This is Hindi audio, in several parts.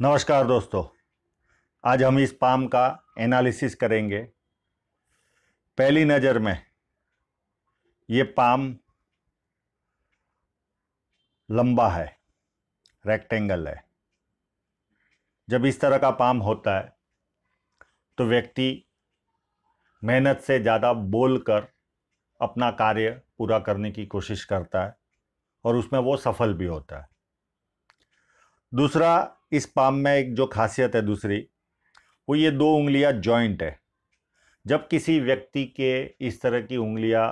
नमस्कार दोस्तों। आज हम इस पाम का एनालिसिस करेंगे। पहली नज़र में ये पाम लंबा है रेक्टेंगल है। जब इस तरह का पाम होता है तो व्यक्ति मेहनत से ज़्यादा बोलकर अपना कार्य पूरा करने की कोशिश करता है और उसमें वो सफल भी होता है। दूसरा इस पाम में एक जो खासियत है दूसरी, वो ये दो उंगलियाँ जॉइंट है। जब किसी व्यक्ति के इस तरह की उंगलियाँ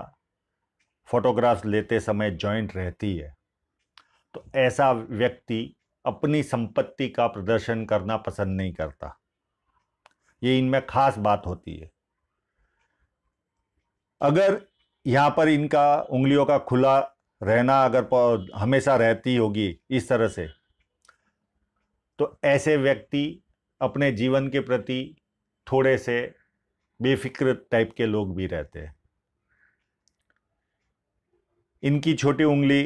फोटोग्राफ्स लेते समय जॉइंट रहती है तो ऐसा व्यक्ति अपनी संपत्ति का प्रदर्शन करना पसंद नहीं करता। ये इनमें खास बात होती है। अगर यहाँ पर इनका उंगलियों का खुला रहना अगर हमेशा रहती होगी इस तरह से तो ऐसे व्यक्ति अपने जीवन के प्रति थोड़े से बेफिक्र टाइप के लोग भी रहते हैं। इनकी छोटी उंगली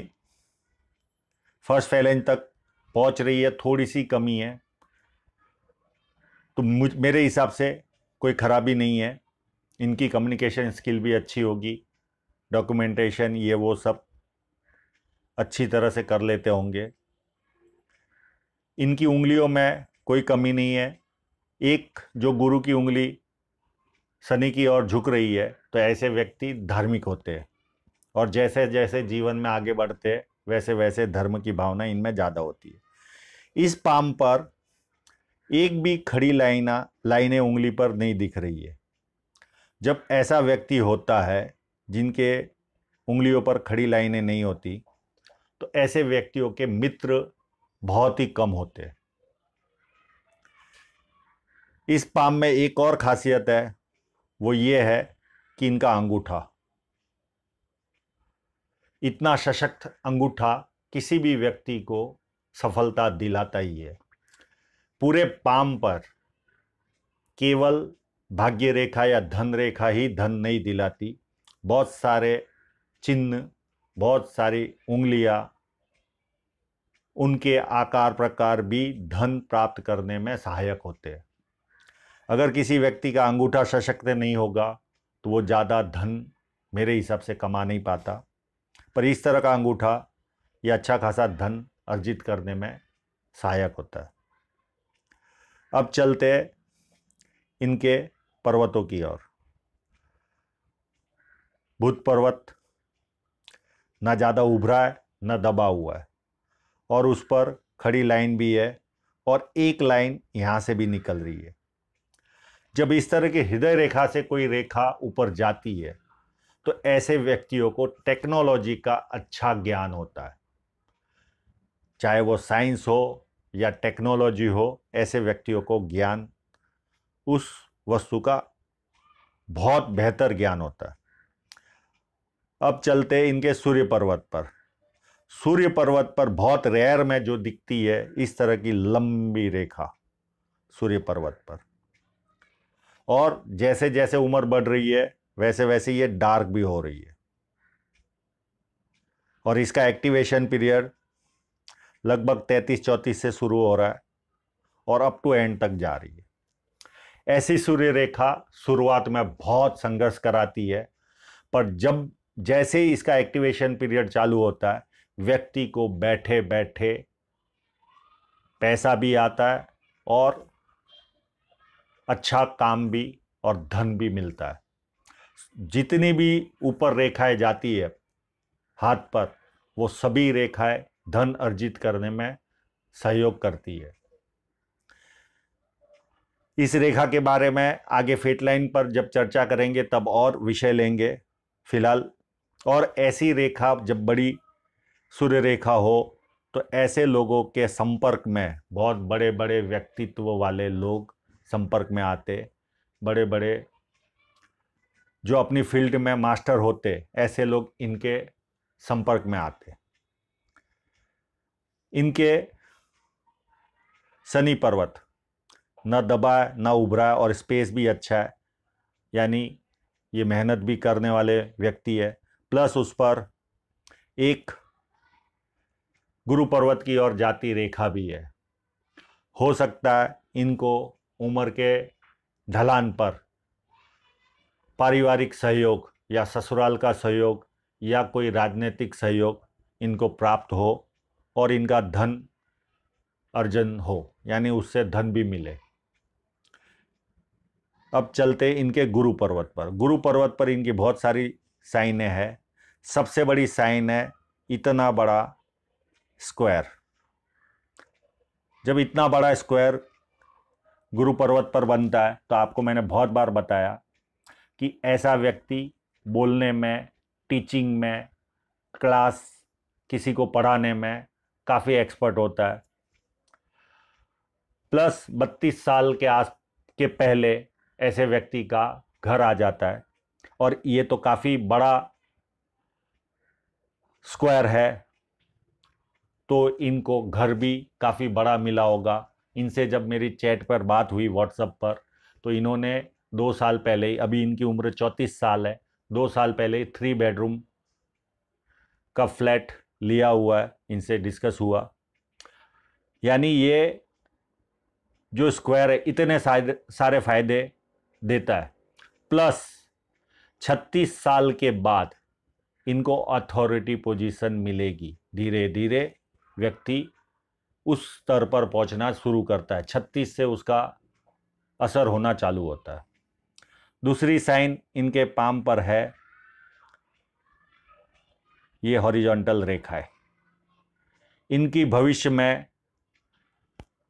फ़र्स्ट फैलेंज तक पहुँच रही है थोड़ी सी कमी है। तो मुझ, मेरे हिसाब से कोई ख़राबी नहीं है। इनकी कम्युनिकेशन स्किल भी अच्छी होगी डॉक्यूमेंटेशन ये वो सब अच्छी तरह से कर लेते होंगे। इनकी उंगलियों में कोई कमी नहीं है। एक जो गुरु की उंगली शनि की ओर झुक रही है तो ऐसे व्यक्ति धार्मिक होते हैं और जैसे जैसे जीवन में आगे बढ़ते हैं वैसे वैसे धर्म की भावना इनमें ज़्यादा होती है। इस पाम पर एक भी खड़ी लाइना, लाइनें उंगली पर नहीं दिख रही है। जब ऐसा व्यक्ति होता है, जिनके उंगलियों पर खड़ी लाइनें नहीं होती तो ऐसे व्यक्तियों के मित्र बहुत ही कम होते हैं। इस पाम में एक और खासियत है, वो ये है कि इनका अंगूठा। इतना सशक्त अंगूठा किसी भी व्यक्ति को सफलता दिलाता ही है। पूरे पाम पर केवल भाग्य रेखा या धन रेखा ही धन नहीं दिलाती। बहुत सारे चिन्ह, बहुत सारी उंगलियाँ उनके आकार प्रकार भी धन प्राप्त करने में सहायक होते हैं। अगर किसी व्यक्ति का अंगूठा सशक्त नहीं होगा तो वो ज़्यादा धन मेरे हिसाब से कमा नहीं पाता। पर इस तरह का अंगूठा ये अच्छा खासा धन अर्जित करने में सहायक होता है। अब चलते इनके पर्वतों की ओर। भूत पर्वत ना ज़्यादा उभरा है, ना दबा हुआ है। और उस पर खड़ी लाइन भी है और एक लाइन यहाँ से भी निकल रही है। जब इस तरह की हृदय रेखा से कोई रेखा ऊपर जाती है तो ऐसे व्यक्तियों को टेक्नोलॉजी का अच्छा ज्ञान होता है। चाहे वो साइंस हो या टेक्नोलॉजी हो, ऐसे व्यक्तियों को ज्ञान, उस वस्तु का बहुत बेहतर ज्ञान होता है। अब चलते इनके सूर्य पर्वत पर। सूर्य पर्वत पर बहुत रेयर में जो दिखती है, इस तरह की लंबी रेखा सूर्य पर्वत पर। और जैसे जैसे उम्र बढ़ रही है वैसे वैसे ये डार्क भी हो रही है। और इसका एक्टिवेशन पीरियड लगभग तैतीस चौंतीस से शुरू हो रहा है और अप टू एंड तक जा रही है। ऐसी सूर्य रेखा शुरुआत में बहुत संघर्ष कराती है, पर जब, जैसे ही इसका एक्टिवेशन पीरियड चालू होता है व्यक्ति को बैठे बैठे पैसा भी आता है और अच्छा काम भी और धन भी मिलता है। जितनी भी ऊपर रेखाएँ जाती है, हाथ पर, वो सभी रेखाएँ धन अर्जित करने में सहयोग करती है। इस रेखा के बारे में आगे फेट लाइन पर जब चर्चा करेंगे तब और विषय लेंगे फ़िलहाल। और ऐसी रेखा जब बड़ी सूर्य रेखा हो तो ऐसे लोगों के संपर्क में बहुत बड़े बड़े व्यक्तित्व वाले लोग संपर्क में आते बड़े बड़े जो अपनी फ़ील्ड में मास्टर होते, ऐसे लोग इनके संपर्क में आते। इनके शनि पर्वत, न दबा है न उभरा और स्पेस भी अच्छा है, यानी ये मेहनत भी करने वाले व्यक्ति है, प्लस उस पर एक गुरु पर्वत की और जाती रेखा भी है। हो सकता है इनको उम्र के ढलान पर पारिवारिक सहयोग या ससुराल का सहयोग या कोई राजनीतिक सहयोग इनको प्राप्त हो और इनका धन अर्जन हो, यानी उससे धन भी मिले। अब चलते इनके गुरु पर्वत पर। गुरु पर्वत पर इनकी बहुत सारी साइनें हैं। सबसे बड़ी साइन है इतना बड़ा स्क्वायर। जब इतना बड़ा स्क्वायर गुरु पर्वत पर बनता है तो आपको मैंने बहुत बार बताया कि ऐसा व्यक्ति बोलने में, टीचिंग में, क्लास किसी को पढ़ाने में काफ़ी एक्सपर्ट होता है। प्लस बत्तीस साल के आस, के पहले ऐसे व्यक्ति का घर आ जाता है। और ये तो काफ़ी बड़ा स्क्वायर है तो इनको घर भी काफ़ी बड़ा मिला होगा। इनसे जब मेरी चैट पर बात हुई व्हाट्सअप पर तो इन्होंने दो साल पहले ही, अभी इनकी उम्र चौंतीस साल है, दो साल पहले ही थ्री बेडरूम का फ्लैट लिया हुआ है, इनसे डिस्कस हुआ। यानी ये जो स्क्वायर है, इतने सारे फ़ायदे देता है। प्लस 36 साल के बाद इनको अथॉरिटी पोजीशन मिलेगी धीरे धीरे व्यक्ति उस स्तर पर पहुँचना शुरू करता है। 36 से उसका असर होना चालू होता है। दूसरी साइन इनके पाम पर है। ये हॉरिजॉन्टल रेखा है। इनकी भविष्य में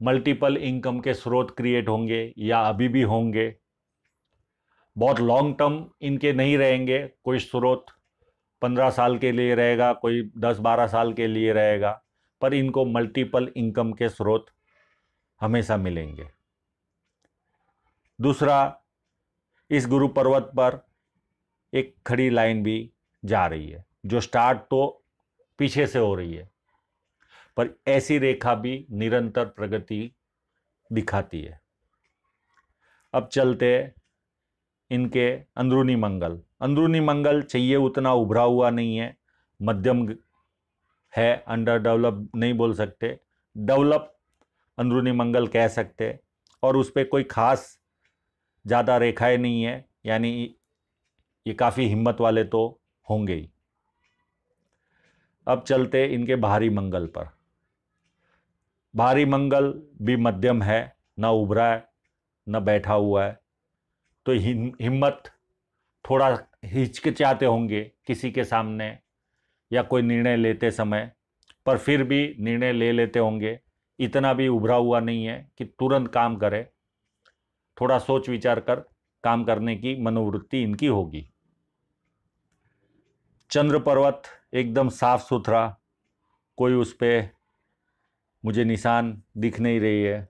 मल्टीपल इनकम के स्रोत क्रिएट होंगे या अभी भी होंगे। बहुत लॉन्ग टर्म इनके नहीं रहेंगे। कोई स्रोत पंद्रह साल के लिए रहेगा, कोई दस बारह साल के लिए रहेगा। पर इनको मल्टीपल इनकम के स्रोत हमेशा मिलेंगे। दूसरा, इस गुरु पर्वत पर एक खड़ी लाइन भी जा रही है, जो स्टार्ट तो पीछे से हो रही है, पर ऐसी रेखा भी निरंतर प्रगति दिखाती है। अब चलते इनके अंदरूनी मंगल। अंदरूनी मंगल चाहिए उतना उभरा हुआ नहीं है, मध्यम है अंडर डेवलप नहीं बोल सकते। डेवलप अंदरूनी मंगल कह सकते। और उस पर कोई ख़ास ज़्यादा रेखाएँ नहीं है, यानी ये काफ़ी हिम्मत वाले तो होंगे ही। अब चलते इनके बाहरी मंगल पर। भारी मंगल भी मध्यम है, न उभरा है, न बैठा हुआ है। तो हिम्मत थोड़ा हिचकिचाते होंगे किसी के सामने या कोई निर्णय लेते समय, पर फिर भी निर्णय ले लेते होंगे। इतना भी उभरा हुआ नहीं है कि तुरंत काम करे। थोड़ा सोच विचार कर काम करने की मनोवृत्ति इनकी होगी। चंद्र पर्वत एकदम साफ़ सुथरा, कोई उस पर मुझे निशान दिख नहीं रही है।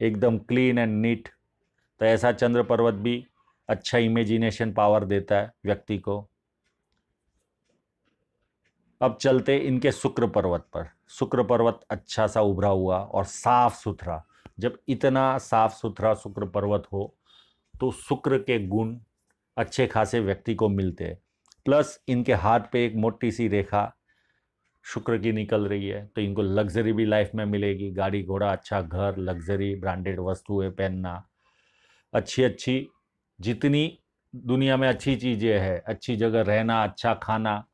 एकदम क्लीन एंड नीट तो ऐसा चंद्र पर्वत भी अच्छा इमेजिनेशन पावर देता है व्यक्ति को। अब चलते इनके शुक्र पर्वत पर। शुक्र पर्वत अच्छा सा उभरा हुआ और साफ़ सुथरा। जब इतना साफ़ सुथरा शुक्र पर्वत हो तो शुक्र के गुण अच्छे खासे व्यक्ति को मिलते हैं। प्लस इनके हाथ पे एक मोटी सी रेखा शुक्र की निकल रही है तो इनको लग्जरी भी लाइफ में मिलेगी। गाड़ी घोड़ा अच्छा घर, लग्जरी, ब्रांडेड वस्तुएँ पहनना। अच्छी अच्छी जितनी दुनिया में अच्छी चीज़ें हैं, अच्छी जगह रहना अच्छा खाना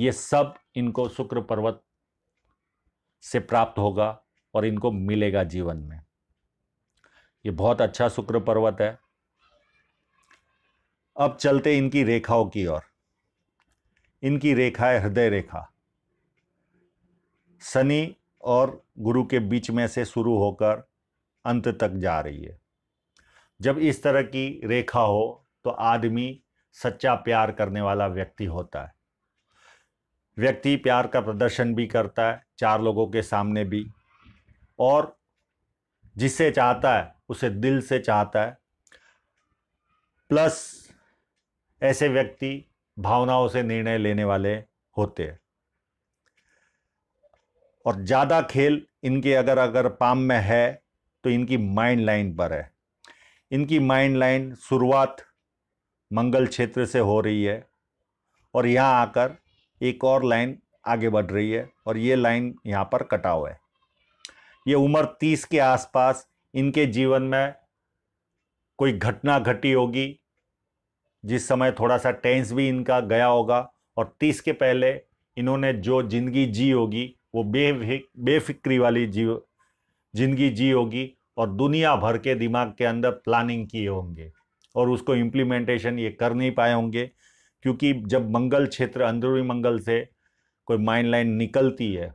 ये सब इनको शुक्र पर्वत से प्राप्त होगा और इनको मिलेगा जीवन में। ये बहुत अच्छा शुक्र पर्वत है। अब चलते इनकी रेखाओं की ओर। इनकी रेखा है हृदय रेखा। शनि और गुरु के बीच में से शुरू होकर अंत तक जा रही है। जब इस तरह की रेखा हो तो आदमी सच्चा प्यार करने वाला व्यक्ति होता है। व्यक्ति प्यार का प्रदर्शन भी करता है, चार लोगों के सामने भी। और जिसे चाहता है, उसे दिल से चाहता है। प्लस ऐसे व्यक्ति भावनाओं से निर्णय लेने वाले होते हैं। और ज़्यादा खेल इनके अगर अगर पाम में है तो इनकी माइंड लाइन पर है। इनकी माइंड लाइन शुरुआत मंगल क्षेत्र से हो रही है। और यहाँ आकर एक और लाइन आगे बढ़ रही है और ये लाइन यहाँ पर कटा हुआ है। ये उम्र तीस के आसपास, इनके जीवन में कोई घटना घटी होगी, जिस समय थोड़ा सा टेंस भी इनका गया होगा और तीस के पहले इन्होंने जो ज़िंदगी जी होगी, वो बे बेफिक्री वाली जी ज़िंदगी जी होगी और दुनिया भर के दिमाग के अंदर प्लानिंग किए होंगे और उसको इम्प्लीमेंटेशन ये कर नहीं पाए होंगे। क्योंकि जब मंगल क्षेत्र अंदरूनी मंगल से कोई माइंड लाइन निकलती है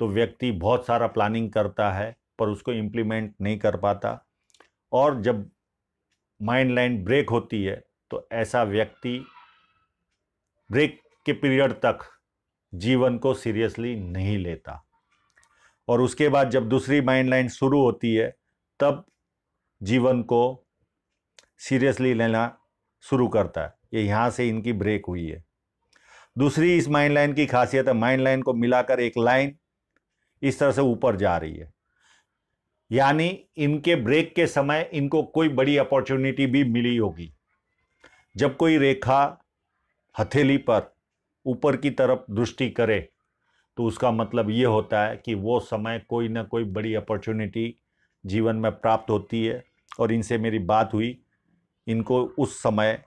तो व्यक्ति बहुत सारा प्लानिंग करता है, पर उसको इम्प्लीमेंट नहीं कर पाता। और जब माइंड लाइन ब्रेक होती है तो ऐसा व्यक्ति ब्रेक के पीरियड तक जीवन को सीरियसली नहीं लेता। और उसके बाद जब दूसरी माइंड लाइन शुरू होती है, तब जीवन को सीरियसली लेना शुरू करता है। ये यहाँ से इनकी ब्रेक हुई है। दूसरी इस माइंड लाइन की खासियत है माइंड लाइन को मिलाकर एक लाइन इस तरह से ऊपर जा रही है। यानी इनके ब्रेक के समय इनको कोई बड़ी अपॉर्चुनिटी भी मिली होगी। जब कोई रेखा हथेली पर ऊपर की तरफ़ दृष्टि करे तो उसका मतलब ये होता है कि वो समय कोई ना कोई बड़ी अपॉर्चुनिटी जीवन में प्राप्त होती है और इनसे मेरी बात हुई। इनको उस समय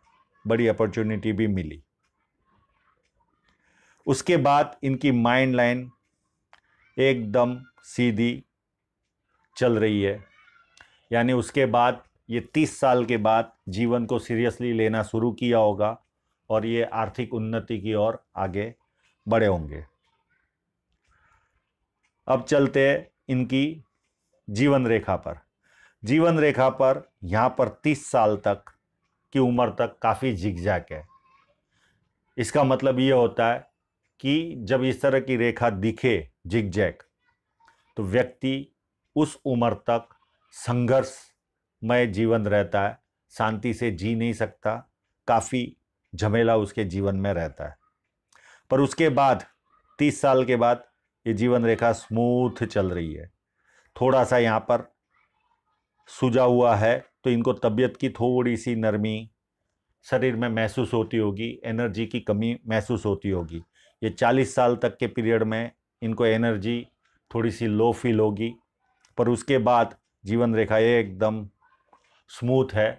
बड़ी अपॉर्चुनिटी भी मिली। उसके बाद इनकी माइंड लाइन एकदम सीधी चल रही है। यानी उसके बाद, ये तीस साल के बाद जीवन को सीरियसली लेना शुरू किया होगा और ये आर्थिक उन्नति की ओर आगे बढ़े होंगे। अब चलते हैं इनकी जीवन रेखा पर। जीवन रेखा पर यहाँ पर तीस साल तक की उम्र तक काफ़ी झिकझैक है। इसका मतलब ये होता है कि जब इस तरह की रेखा दिखे झिकझैक तो व्यक्ति उस उम्र तक संघर्षमय जीवन रहता है, शांति से जी नहीं सकता, काफ़ी झमेला उसके जीवन में रहता है। पर उसके बाद, तीस साल के बाद ये जीवन रेखा स्मूथ चल रही है। थोड़ा सा यहाँ पर सूझा हुआ है तो इनको तबीयत की थोड़ी सी नरमी शरीर में महसूस होती होगी, एनर्जी की कमी महसूस होती होगी। ये चालीस साल तक के पीरियड में इनको एनर्जी थोड़ी सी लो फील होगी, पर उसके बाद जीवन रेखा ये एकदम स्मूथ है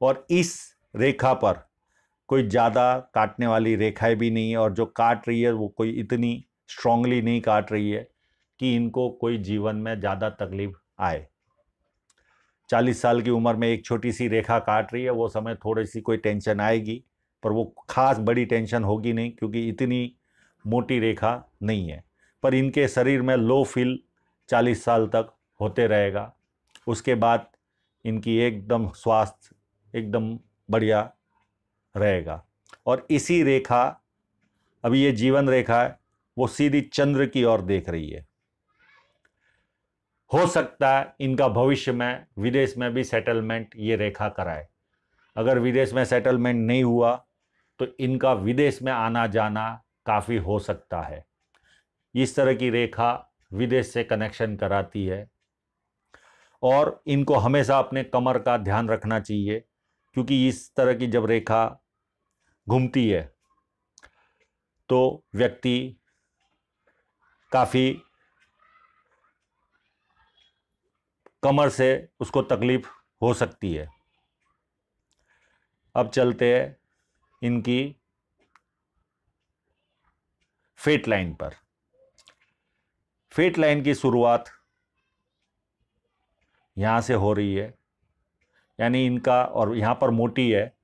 और इस रेखा पर कोई ज़्यादा काटने वाली रेखाएँ भी नहीं है और जो काट रही है वो कोई इतनी स्ट्रांगली नहीं काट रही है कि इनको कोई जीवन में ज़्यादा तकलीफ़ आए। चालीस साल की उम्र में एक छोटी सी रेखा काट रही है, वो समय थोड़ी सी कोई टेंशन आएगी, पर वो खास बड़ी टेंशन होगी नहीं, क्योंकि इतनी मोटी रेखा नहीं है। पर इनके शरीर में लो फील चालीस साल तक होते रहेगा। उसके बाद इनकी एकदम स्वास्थ्य एकदम बढ़िया रहेगा। और इसी रेखा अभी ये जीवन रेखा है, वो सीधी चंद्र की ओर देख रही है। हो सकता है इनका भविष्य में विदेश में भी सेटलमेंट ये रेखा कराए। अगर विदेश में सेटलमेंट नहीं हुआ तो इनका विदेश में आना जाना काफ़ी हो सकता है। इस तरह की रेखा विदेश से कनेक्शन कराती है। और इनको हमेशा अपने कमर का ध्यान रखना चाहिए, क्योंकि इस तरह की जब रेखा घूमती है तो व्यक्ति काफ़ी कमर से उसको तकलीफ़ हो सकती है। अब चलते हैं इनकी फेट लाइन पर। फेट लाइन की शुरुआत यहाँ से हो रही है। यानी इनका और यहाँ पर मोटी है।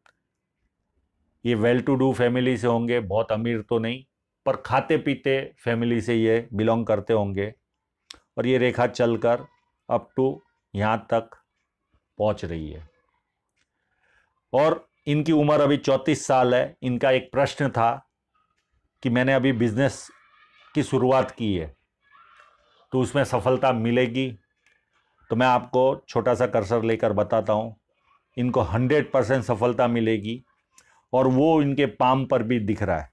ये वेल टू डू फैमिली से होंगे, बहुत अमीर तो नहीं, पर खाते पीते फैमिली से ये बिलोंग करते होंगे। और ये रेखा चलकर अप टू यहाँ तक पहुँच रही है। और इनकी उम्र अभी चौंतीस साल है। इनका एक प्रश्न था कि मैंने अभी बिज़नेस की शुरुआत की है तो उसमें सफलता मिलेगी? तो मैं आपको छोटा सा कर्सर लेकर बताता हूँ। इनको हंड्रेड परसेंट सफलता मिलेगी और वो इनके पाम पर भी दिख रहा है।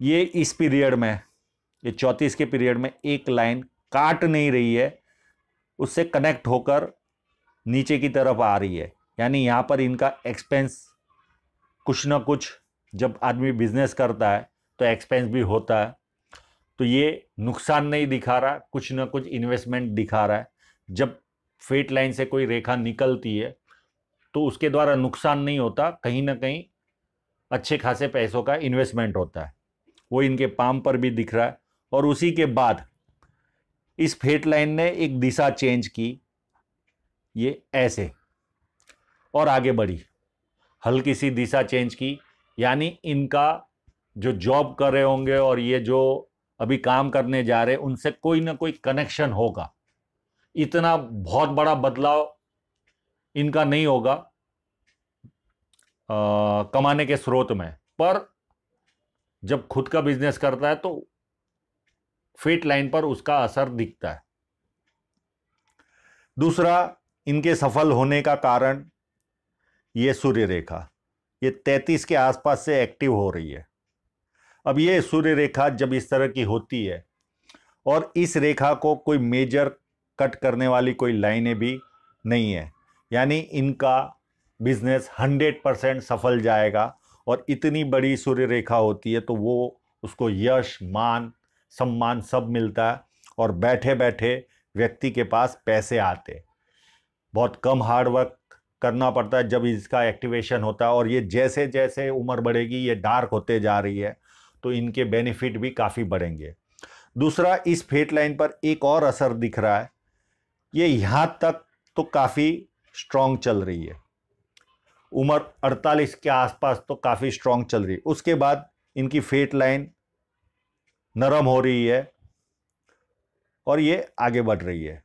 ये इस पीरियड में, ये चौंतीस के पीरियड में एक लाइन काट नहीं रही है। उससे कनेक्ट होकर नीचे की तरफ़ आ रही है। यानी यहाँ पर इनका एक्सपेंस कुछ ना कुछ जब आदमी बिज़नेस करता है तो एक्सपेंस भी होता है। तो ये नुकसान नहीं दिखा रहा, कुछ ना कुछ इन्वेस्टमेंट दिखा रहा है। जब फेट लाइन से कोई रेखा निकलती है तो उसके द्वारा नुकसान नहीं होता, कहीं ना कहीं अच्छे खासे पैसों का इन्वेस्टमेंट होता है। वो इनके पाम पर भी दिख रहा है और उसी के बाद इस फेट लाइन ने एक दिशा चेंज की ये ऐसे और आगे बढ़ी हल्की सी दिशा चेंज की यानी इनका जो जॉब कर रहे होंगे और ये जो अभी काम करने जा रहे उनसे कोई ना कोई कनेक्शन होगा। इतना बहुत बड़ा बदलाव इनका नहीं होगा आ, कमाने के स्रोत में पर जब खुद का बिज़नेस करता है तो फेट लाइन पर उसका असर दिखता है। दूसरा, इनके सफल होने का कारण, ये सूर्य रेखा ये 33 के आसपास से एक्टिव हो रही है। अब ये सूर्य रेखा जब इस तरह की होती है और इस रेखा को कोई मेजर कट करने वाली कोई लाइनें भी नहीं है, यानी इनका बिज़नेस 100 परसेंट सफल जाएगा और इतनी बड़ी सूर्य रेखा होती है तो वो उसको यश, मान सम्मान सब मिलता और बैठे बैठे व्यक्ति के पास पैसे आते। बहुत कम हार्ड वर्क करना पड़ता है जब इसका एक्टिवेशन होता है और ये जैसे जैसे उम्र बढ़ेगी, ये डार्क होते जा रही है तो इनके बेनिफिट भी काफ़ी बढ़ेंगे। दूसरा, इस फेट लाइन पर एक और असर दिख रहा है। ये यहाँ तक तो काफ़ी स्ट्रॉन्ग चल रही है। उम्र 48 के आसपास तो काफ़ी स्ट्रॉन्ग चल रही है। उसके बाद इनकी फेट लाइन नरम हो रही है और ये आगे बढ़ रही है।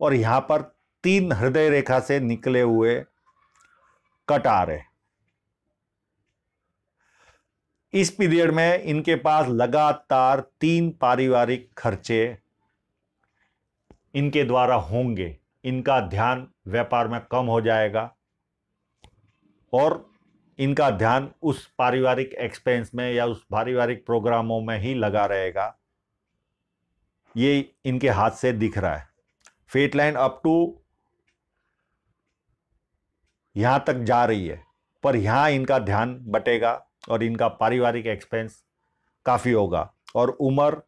और यहाँ पर तीन हृदय रेखा से निकले हुए कट आ रहे इस पीरियड में इनके पास लगातार तीन पारिवारिक खर्चे इनके द्वारा होंगे। इनका ध्यान व्यापार में कम हो जाएगा और इनका ध्यान उस पारिवारिक एक्सपेंस में या उस पारिवारिक प्रोग्रामों में ही लगा रहेगा। ये इनके हाथ से दिख रहा है। फेट लाइन अप टू यहाँ तक जा रही है, पर यहाँ इनका ध्यान बटेगा और इनका पारिवारिक एक्सपेंस काफ़ी होगा। और उम्र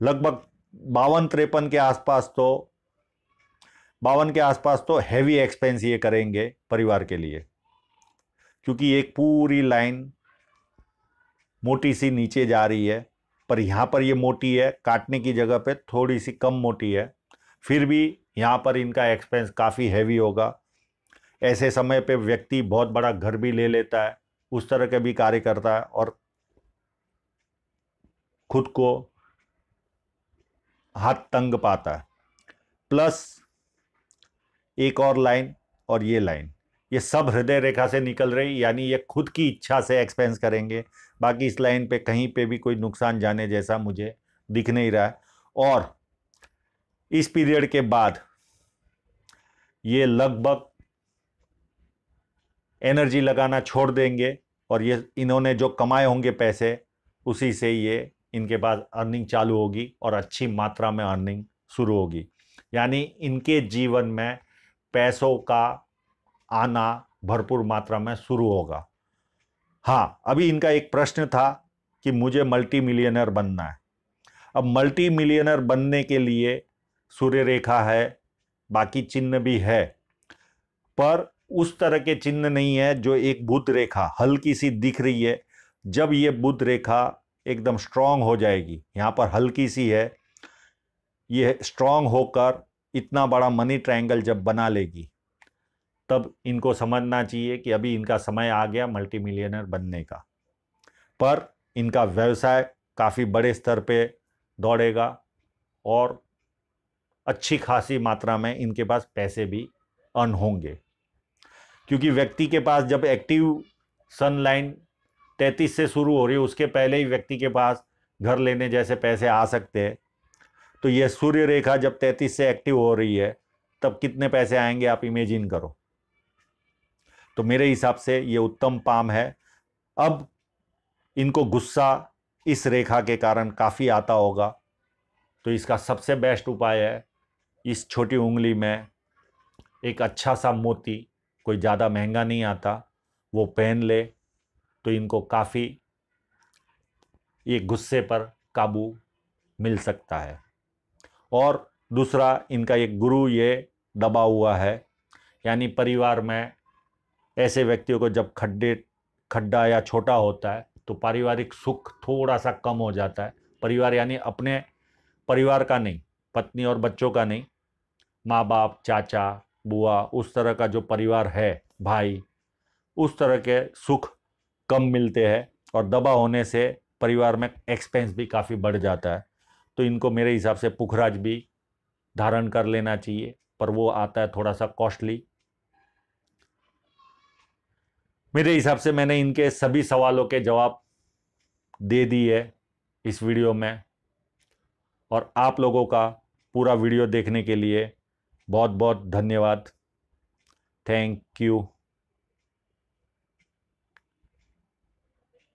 लगभग बावन तिरपन के आसपास तो बावन के आसपास तो हैवी एक्सपेंस ये करेंगे परिवार के लिए। क्योंकि एक पूरी लाइन मोटी सी नीचे जा रही है, पर यहाँ पर ये मोटी है, काटने की जगह पे थोड़ी सी कम मोटी है। फिर भी यहाँ पर इनका एक्सपेंस काफ़ी हैवी होगा। ऐसे समय पे व्यक्ति बहुत बड़ा घर भी ले लेता है, उस तरह के भी कार्य करता है और खुद को हाथ तंग पाता है। प्लस एक और लाइन और ये लाइन। ये सब हृदय रेखा से निकल रही यानी ये खुद की इच्छा से एक्सपेंस करेंगे। बाकी इस लाइन पे कहीं पे भी कोई नुकसान जाने जैसा मुझे दिख नहीं रहा है। और इस पीरियड के बाद ये लगभग एनर्जी लगाना छोड़ देंगे और ये इन्होंने जो कमाए होंगे पैसे, उसी से ये इनके पास अर्निंग चालू होगी और अच्छी मात्रा में अर्निंग शुरू होगी। यानी इनके जीवन में पैसों का आना भरपूर मात्रा में शुरू होगा। हाँ अभी इनका एक प्रश्न था कि मुझे मल्टी मिलियनर बनना है। अब मल्टी मिलियनर बनने के लिए सूर्य रेखा है, बाकी चिन्ह भी है। पर उस तरह के चिन्ह नहीं है जो एक बुद्ध रेखा हल्की सी दिख रही है। जब ये बुद्ध रेखा एकदम स्ट्रांग हो जाएगी, यहाँ पर हल्की सी है, ये स्ट्रांग होकर इतना बड़ा मनी ट्रायंगल जब बना लेगी तब इनको समझना चाहिए कि अभी इनका समय आ गया मल्टी मिलियनर बनने का। पर इनका व्यवसाय काफ़ी बड़े स्तर पे दौड़ेगा और अच्छी खासी मात्रा में इनके पास पैसे भी अर्न होंगे। क्योंकि व्यक्ति के पास जब एक्टिव सनलाइन तैंतीस से शुरू हो रही है, उसके पहले ही व्यक्ति के पास घर लेने जैसे पैसे आ सकते हैं। तो यह सूर्य रेखा जब तैंतीस से एक्टिव हो रही है, तब कितने पैसे आएँगे आप इमेजिन करो। तो मेरे हिसाब से ये उत्तम पाम है। अब इनको गुस्सा इस रेखा के कारण काफ़ी आता होगा। तो इसका सबसे बेस्ट उपाय है इस छोटी उंगली में एक अच्छा सा मोती, कोई ज़्यादा महँगा नहीं आता, वो पहन ले। तो इनको काफ़ी ये गुस्से पर काबू मिल सकता है। और दूसरा इनका एक गुरु ये दबा हुआ है, यानी परिवार में ऐसे व्यक्तियों को जब खड्डे, खड्डा या छोटा होता है तो पारिवारिक सुख थोड़ा सा कम हो जाता है। परिवार यानी अपने परिवार का नहीं, पत्नी और बच्चों का नहीं। माँ बाप चाचा, बुआ, उस तरह का जो परिवार है, भाई, उस तरह के सुख कम मिलते हैं और दबा होने से परिवार में एक्सपेंस भी काफ़ी बढ़ जाता है। तो इनको मेरे हिसाब से पुखराज भी धारण कर लेना चाहिए, पर वो आता है थोड़ा सा कॉस्टली मेरे हिसाब से मैंने इनके सभी सवालों के जवाब दे दिए इस वीडियो में। और आप लोगों का पूरा वीडियो देखने के लिए बहुत बहुत धन्यवाद। Thank you.